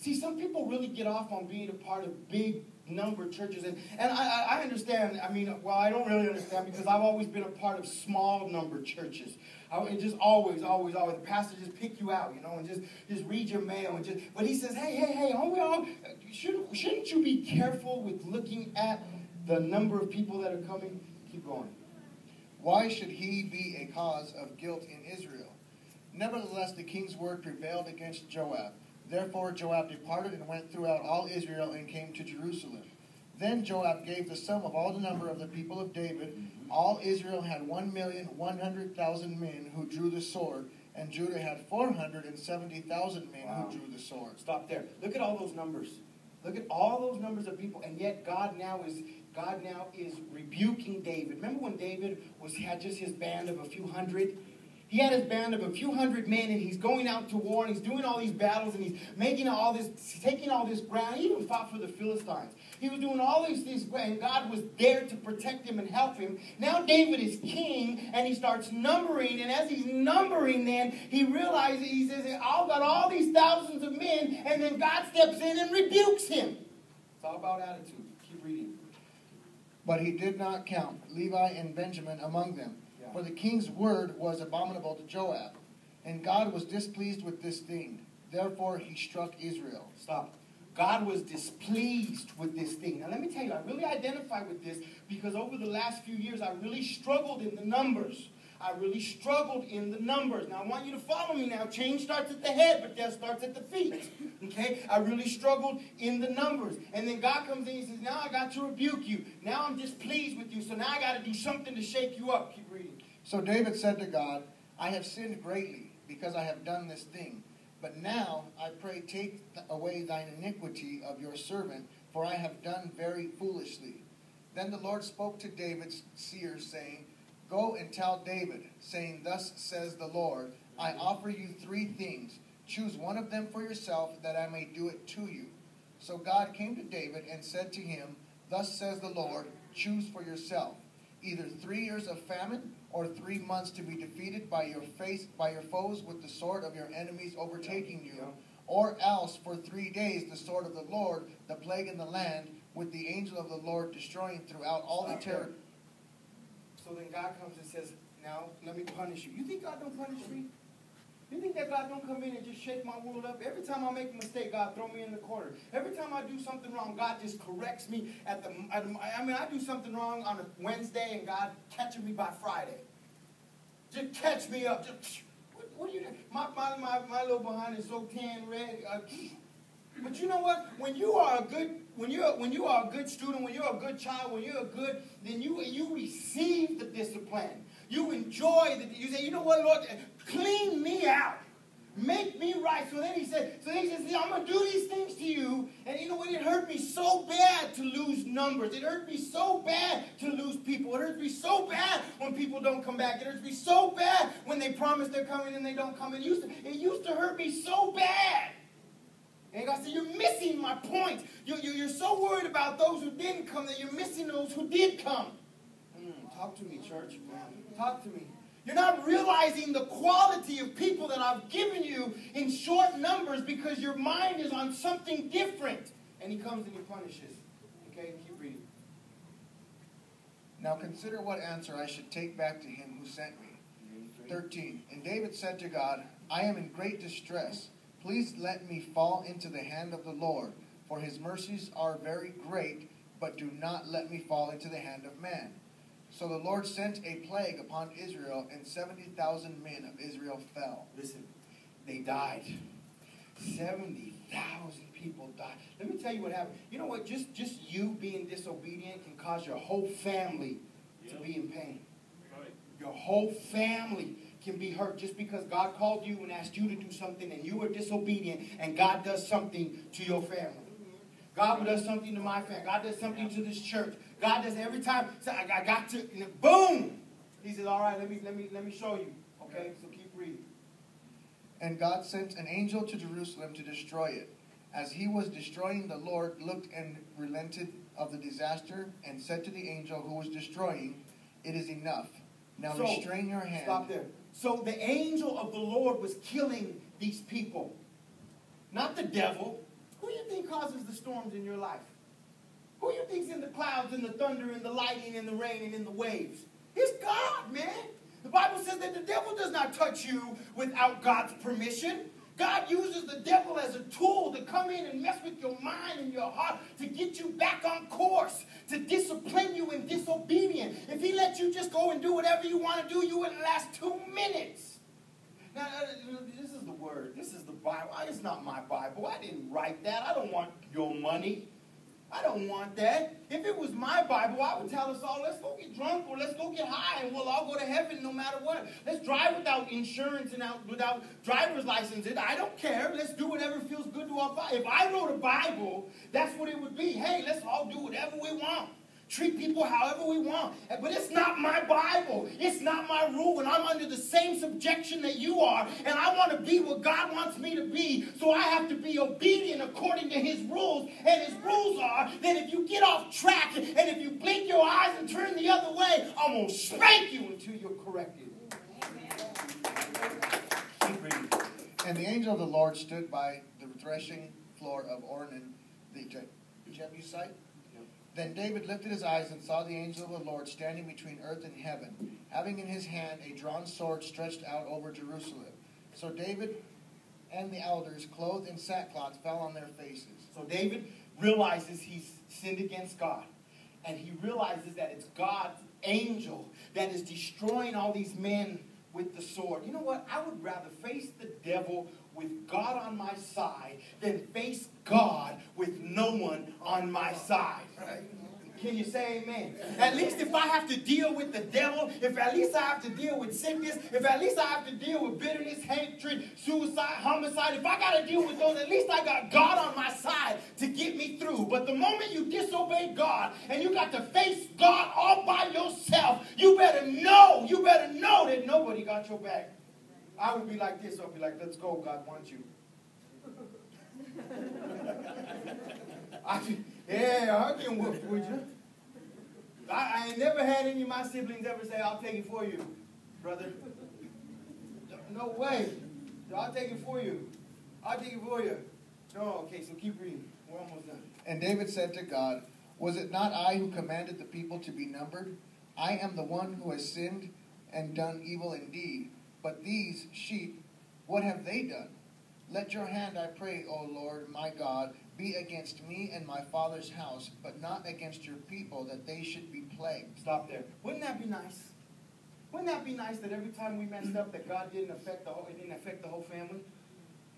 See, some people really get off on being a part of big number churches, and, and I, I understand. I mean, well, I don't really understand because I've always been a part of small number churches. I, just always, always, always. The pastor just pick you out, you know, and just just read your mail and just. But he says, hey, hey, hey, aren't we all? Shouldn't shouldn't you be careful with looking at the number of people that are coming? Keep going. Why should he be a cause of guilt in Israel? Nevertheless, the king's word prevailed against Joab. Therefore, Joab departed and went throughout all Israel and came to Jerusalem. Then Joab gave the sum of all the number of the people of David. All Israel had one million one hundred thousand men who drew the sword, and Judah had four hundred and seventy thousand men wow. who drew the sword. Stop there. Look at all those numbers. Look at all those numbers of people, and yet God now is God now is rebuking David. Remember when David was had just his band of a few hundred? He had his band of a few hundred men, and he's going out to war, and he's doing all these battles, and he's making all this, taking all this ground. He even fought for the Philistines. He was doing all these things, and God was there to protect him and help him. Now David is king, and he starts numbering, and as he's numbering, then he realizes he says, "I've got all these thousands of men," and then God steps in and rebukes him. It's all about attitude. Keep reading. But he did not count Levi and Benjamin among them. For the king's word was abominable to Joab, and God was displeased with this thing. Therefore he struck Israel. Stop. God was displeased with this thing. Now, let me tell you, I really identify with this because over the last few years, I really struggled in the numbers. I really struggled in the numbers. Now, I want you to follow me now. Change starts at the head, but death starts at the feet. Okay? I really struggled in the numbers. And then God comes in and says, Now I got to rebuke you. Now I'm displeased with you. So now I got to do something to shake you up. Keep reading. So David said to God, I have sinned greatly because I have done this thing. But now I pray, take away thine iniquity of your servant, for I have done very foolishly. Then the Lord spoke to David's seer, saying, Go and tell David, saying, Thus says the Lord, I offer you three things. Choose one of them for yourself, that I may do it to you. So God came to David and said to him, Thus says the Lord, choose for yourself either three years of famine or three months to be defeated by your face by your foes with the sword of your enemies overtaking you, or else for three days the sword of the Lord, the plague in the land, with the angel of the Lord destroying throughout all the territory. So then God comes and says, Now let me punish you. You think God don't punish me? You think that God don't come in and just shake my world up? Every time I make a mistake, God throw me in the corner. Every time I do something wrong, God just corrects me at the, at I mean, I do something wrong on a Wednesday and God catches me by Friday. Just catch me up. Just, what, what are you doing? My, my, my, my little behind is so tan red. Uh, but you know what? When you are a good when you're when you are a good student, when you're a good child, when you're a good, then you you receive the discipline. You enjoy the. You say, you know what, Lord, clean me out. Make me right. So then he said, so then he says, I'm going to do these things to you. And you know what? It hurt me so bad to lose numbers. It hurt me so bad to lose people. It hurts me so bad when people don't come back. It hurts me so bad when they promise they're coming and they don't come. It used to, it used to hurt me so bad. And God said, You're missing my point. You're, you're, you're so worried about those who didn't come that you're missing those who did come. Mm, talk to me, church. Talk to me. You're not realizing the quality of people that I've given you in short numbers because your mind is on something different. And he comes and he punishes. Okay, keep reading. Now consider what answer I should take back to him who sent me. 13. And David said to God, I am in great distress. Please let me fall into the hand of the Lord, for his mercies are very great, but do not let me fall into the hand of man. So the Lord sent a plague upon Israel, and 70,000 men of Israel fell. Listen, they died. 70,000 people died. Let me tell you what happened. You know what? Just, just you being disobedient can cause your whole family to be in pain. Your whole family can be hurt just because God called you and asked you to do something and you were disobedient and God does something to your family. God does something to my family. God does something to this church. God does every time. So I, got to, boom. He says, all right, let me, let me, let me show you. Okay, so keep reading. And God sent an angel to Jerusalem to destroy it. As he was destroying, the Lord looked and relented of the disaster and said to the angel who was destroying, It is enough. Now so, restrain your hand. Stop there. So the angel of the Lord was killing these people. Not the devil, Who do you think causes the storms in your life? Who do you think's in the clouds and the thunder and the lightning and the rain and in the waves? It's God, man. The Bible says that the devil does not touch you without God's permission. God uses the devil as a tool to come in and mess with your mind and your heart to get you back on course, to discipline you in disobedience. If he let you just go and do whatever you want to do, you wouldn't last two minutes. Now, uh, this is the word. This is the Bible. It's not my Bible. I didn't write that. I don't want your money. I don't want that. If it was my Bible, I would tell us all, let's go get drunk or let's go get high and we'll all go to heaven no matter what. Let's drive without insurance and out, without driver's license. I don't care. Let's do whatever feels good to our body. If I wrote a Bible, that's what it would be. Hey, let's all do whatever we want treat people however we want. But it's not my Bible. It's not my rule. And I'm under the same subjection that you are. And I want to be what God wants me to be. So I have to be obedient according to his rules. And his rules are that if you get off track and if you blink your eyes and turn the other way, I'm going to spank you until you're corrected. And the angel of the Lord stood by the threshing floor of Ornan the Jebusite then David lifted his eyes and saw the angel of the Lord standing between earth and heaven, having in his hand a drawn sword stretched out over Jerusalem. So David and the elders, clothed in sackcloth, fell on their faces. So David realizes he's sinned against God. And he realizes that it's God's angel that is destroying all these men with the sword. You know what? I would rather face the devil with God on my side than face God with no one on my side. Can you say amen? At least if I have to deal with the devil, if at least I have to deal with sickness, if at least I have to deal with bitterness, hatred, suicide, homicide, if I got to deal with those, at least I got God on my side to get me through. But the moment you disobey God and you got to face God all by yourself, you better know, you better know that nobody got your back. I would be like this. I'd be like, let's go. God wants you. I, yeah, I can whoop with you. I, I ain't never had any of my siblings ever say, I'll take it for you, brother. No way. I'll take it for you. I'll take it for you. No, okay, so keep reading. We're almost done. And David said to God, Was it not I who commanded the people to be numbered? I am the one who has sinned and done evil indeed. But these sheep, what have they done? Let your hand, I pray, O Lord my God, be against me and my father's house, but not against your people, that they should be plagued. Stop there. Wouldn't that be nice? Wouldn't that be nice that every time we messed up, that God didn't affect the whole, it didn't affect the whole family?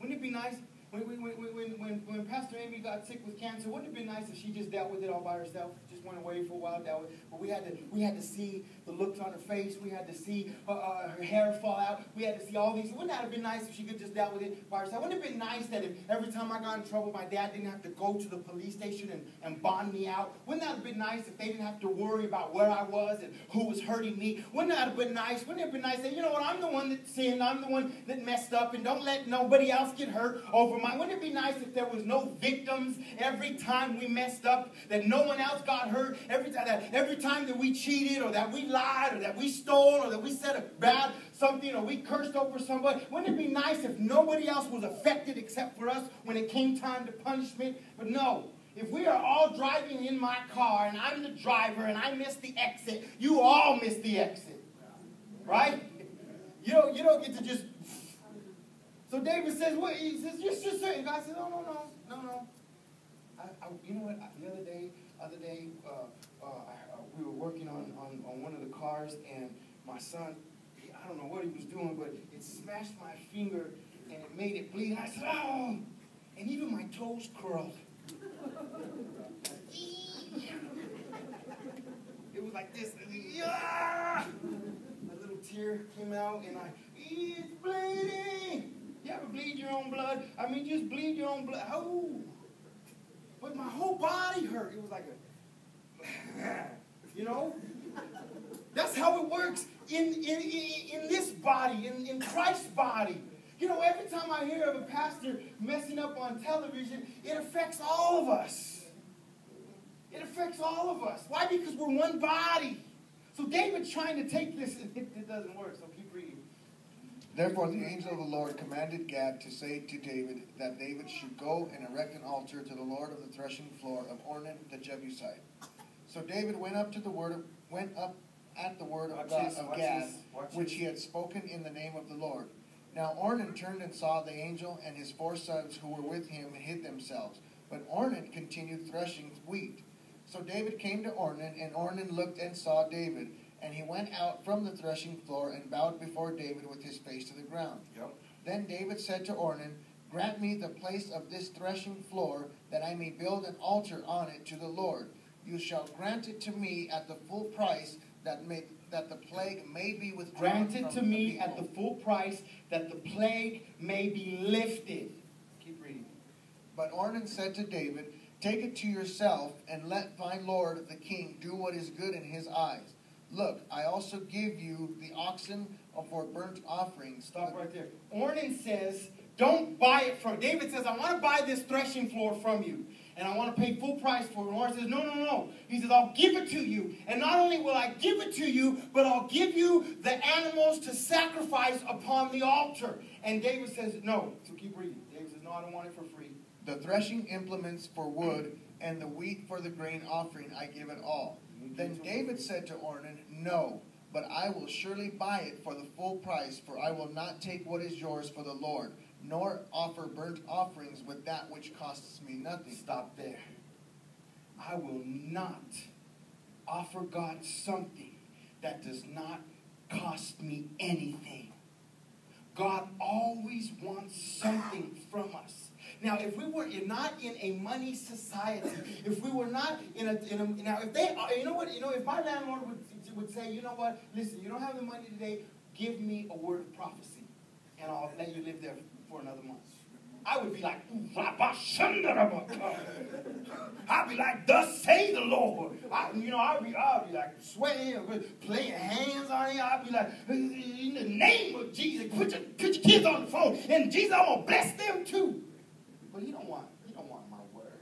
Wouldn't it be nice when, when, when, when, when Pastor Amy got sick with cancer? Wouldn't it be nice if she just dealt with it all by herself? Just went away for a while. That was, but we had to we had to see the looks on her face. We had to see uh, uh, her hair fall out. We had to see all these. Wouldn't that have been nice if she could just dealt with it by herself? Wouldn't it have been nice that if every time I got in trouble, my dad didn't have to go to the police station and, and bond me out? Wouldn't that have been nice if they didn't have to worry about where I was and who was hurting me? Wouldn't that have been nice? Wouldn't it have been nice that, you know what, I'm the one that sinned. I'm the one that messed up and don't let nobody else get hurt over my. Wouldn't it be nice if there was no victims every time we messed up, that no one else got hurt every time? that every time that we cheated or that we lied or that we stole or that we said a bad something or we cursed over somebody, wouldn't it be nice if nobody else was affected except for us when it came time to punishment? But no. If we are all driving in my car and I'm the driver and I miss the exit, you all miss the exit. Right? You don't, you don't get to just. So David says, what? He says, just, just say. God says, no, no, no, no, no. I, I, you know what? The other day, other day, uh, uh, I, uh, we were working on, on, on one of the cars, and my son, he, I don't know what he was doing, but it smashed my finger, and it made it bleed. I said, oh! And even my toes curled. it was like this. Yeah! A little tear came out, and I, it's bleeding. You ever bleed your own blood? I mean, just bleed your own blood. Oh! But my whole body hurt. It was like a you know? That's how it works in, in, in, this body, in, in Christ's body. You know, every time I hear of a pastor messing up on television, it affects all of us. It affects all of us. Why? Because we're one body. So David's trying to take this, it, it doesn't work, so keep reading. Therefore, the angel of the Lord commanded Gad to say to David that David should go and erect an altar to the Lord of the threshing floor of Ornan the Jebusite. So David went up to the word of, went up at the word of God of Gad, which he had spoken in the name of the Lord. Now Ornan turned and saw the angel and his four sons who were with him and hid themselves. But Ornan continued threshing wheat. So David came to Ornan, and Ornan looked and saw David. And he went out from the threshing floor and bowed before David with his face to the ground. Yep. Then David said to Ornan, Grant me the place of this threshing floor, that I may build an altar on it to the Lord. You shall grant it to me at the full price, that may that the plague may be withdrawn. Granted from to the me at the full price that the plague may be lifted. Keep reading. But Ornan said to David, Take it to yourself, and let thy lord the king do what is good in his eyes. Look, I also give you the oxen for burnt offerings. Stop right there. Ornan says, don't buy it from. David says, I want to buy this threshing floor from you. And I want to pay full price for it. And Ornan says, no, no, no. He says, I'll give it to you. And not only will I give it to you, but I'll give you the animals to sacrifice upon the altar. And David says, no. So keep reading. David says, no, I don't want it for free. The threshing implements for wood, and the wheat for the grain offering, I give it all. Then David said to Ornan, No, but I will surely buy it for the full price, for I will not take what is yours for the Lord, nor offer burnt offerings with that which costs me nothing. Stop there. I will not offer God something that does not cost me anything. God always wants something from us. Now, if we were not in a money society, if we were not in a, in a now, if they, uh, you know what, you know, if my landlord would, would say, you know what, listen, you don't have the money today, give me a word of prophecy, and I'll let you live there for another month. I would be like. I'd be like, thus say the Lord. I, you know, I'd be, I'd be like sweating, playing hands on it. I'd be like, in the name of Jesus, put your, put your kids on the phone, and Jesus, I'm gonna bless them too. But he don't want, he don't want my word.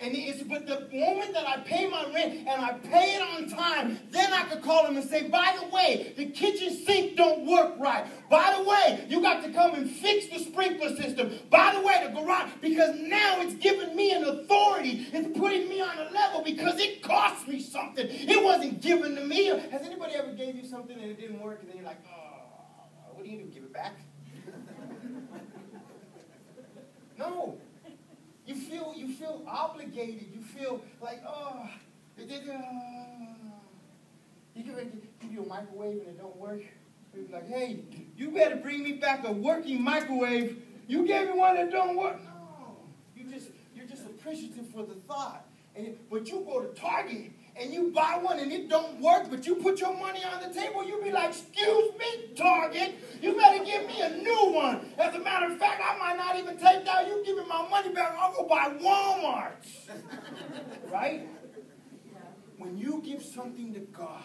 And it's but the moment that I pay my rent and I pay it on time, then I could call him and say, by the way, the kitchen sink don't work right. By the way, you got to come and fix the sprinkler system. By the way, the garage, because now it's giving me an authority. It's putting me on a level because it cost me something. It wasn't given to me. Has anybody ever gave you something and it didn't work and then you're like, oh, what do you do? Give it back? No. You feel you feel obligated. You feel like, oh. Uh, you give, give you a microwave and it don't work. You'd be like, hey, you better bring me back a working microwave. You gave me one that don't work. No, you just you're just appreciative for the thought. And but you go to Target and you buy one and it don't work, but you put your money on the table, you be like, excuse me, Target, you better give me a new one. As a matter of fact, I might not even take that. You give me my money back, I'll go buy Walmart. right? When you give something to God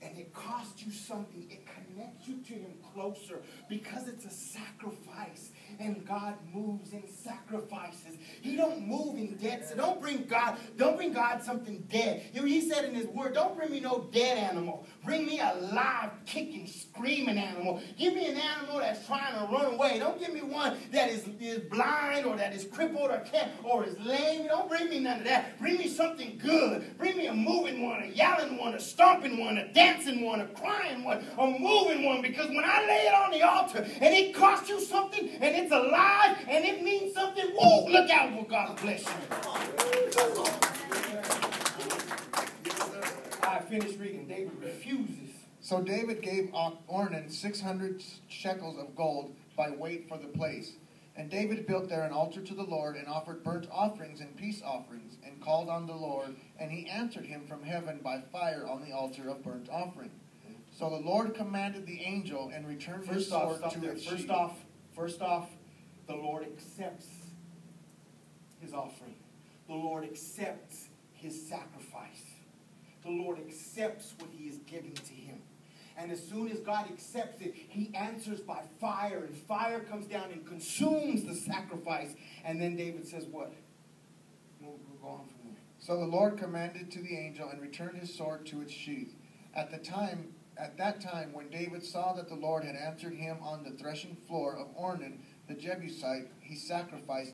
and it costs you something, it connects you to Him closer because it's a sacrifice. And God moves in sacrifices. He don't move in dead. So don't bring God, don't bring God something dead. He said in His Word, don't bring me no dead animal. Bring me a live, kicking, screaming animal. Give me an animal that's trying to run away. Don't give me one that is, is blind or that is crippled or can't or is lame. Don't bring me none of that. Bring me something good. Bring me a moving one, a yelling one, a stomping one, a dancing one, a crying one, a moving one. Because when I lay it on the altar and it costs you something and it's alive and it means something, whoa, look out for God bless you. I finished reading. David refuses. So David gave Ornan 600 shekels of gold by weight for the place. And David built there an altar to the Lord and offered burnt offerings and peace offerings and called on the Lord, and he answered him from heaven by fire on the altar of burnt offering. So the Lord commanded the angel and returned his First off, sword stop to there. its First sheath. off, first off, the Lord accepts his offering. The Lord accepts his sacrifice. The Lord accepts what he is giving to him. And as soon as God accepts it, he answers by fire, and fire comes down and consumes the sacrifice. And then David says, What? We'll, we'll go on from there. So the Lord commanded to the angel and returned his sword to its sheath. At the time at that time, when David saw that the Lord had answered him on the threshing floor of Ornan the Jebusite, he sacrificed